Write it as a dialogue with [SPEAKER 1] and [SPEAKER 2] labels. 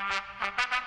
[SPEAKER 1] Gracias.